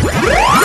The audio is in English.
Yeah!